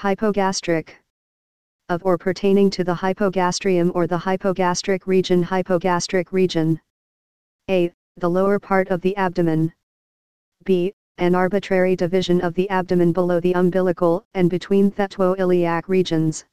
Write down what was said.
Hypogastric. Of or pertaining to the hypogastrium or the hypogastric region Hypogastric region. A. The lower part of the abdomen. B. An arbitrary division of the abdomen below the umbilical and between the two iliac regions.